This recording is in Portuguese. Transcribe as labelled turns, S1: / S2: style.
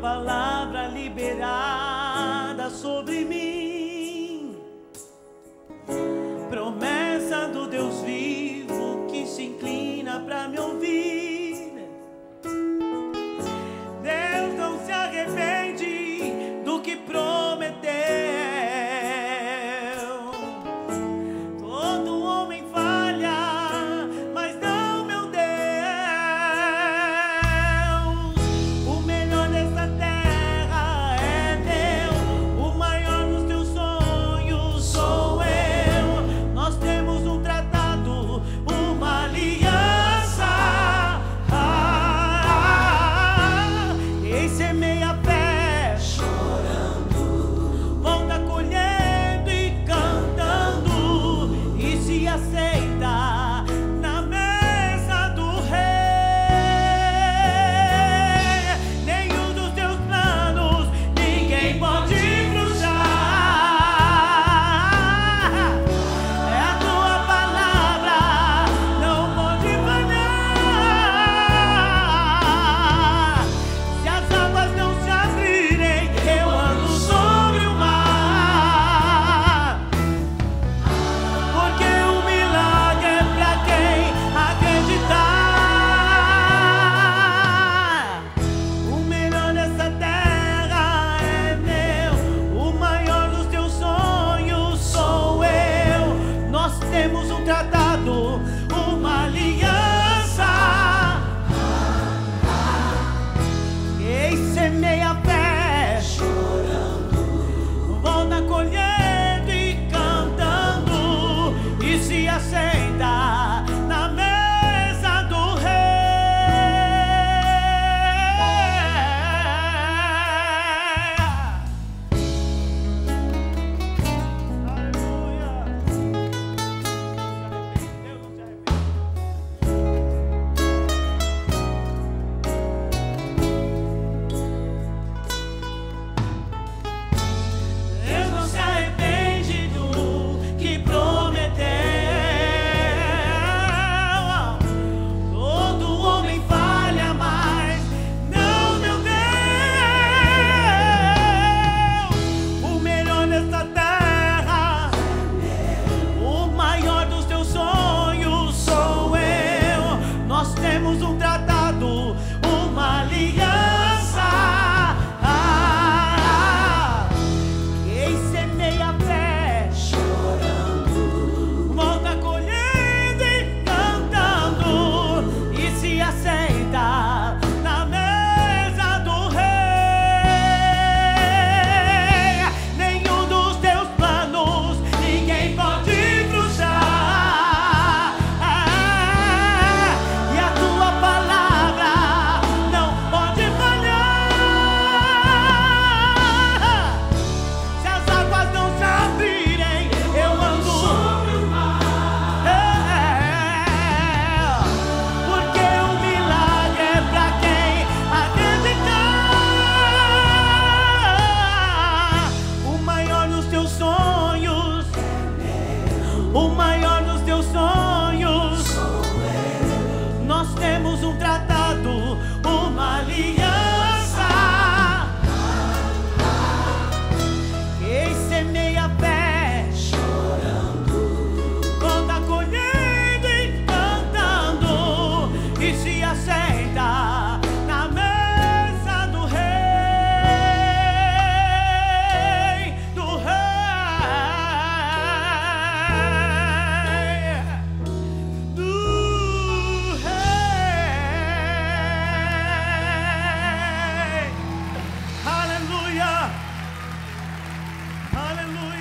S1: palavra liberada temos libertad. Temos um tratado. Hallelujah.